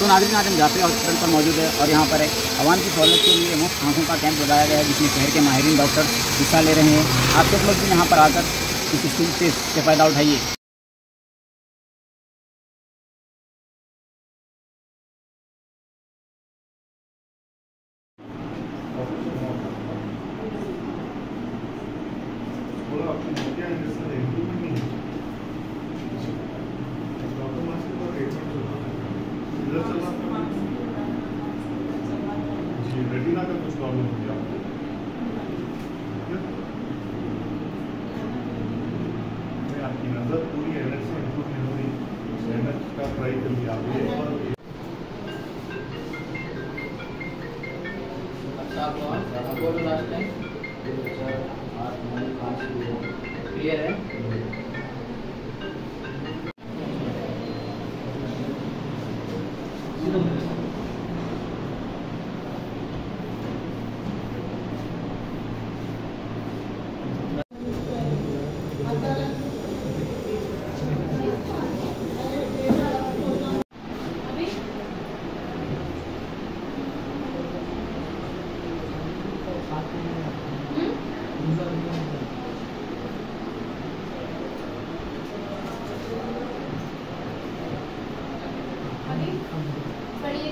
तो नागरिक आज हम जाफरी हॉस्पिटल पर मौजूद है और यहाँ पर आवाम की सहूलत के लिए मुफ़्त आँखों का कैंप लगाया गया है, जिसमें शहर के माहरीन डॉक्टर हिस्सा ले रहे हैं। आप सब लोग भी यहाँ पर आकर इस स्कीम से फ़ायदा उठाइए। जी रेटिना का कुछ प्रॉब्लम हो गया? नहीं, आपकी नज़र पूरी एनएच से इम्प्रूव नहीं हो रही। एनएच का ट्राई कर लिया आप ये और अच्छा आप पाँच क्लियर है?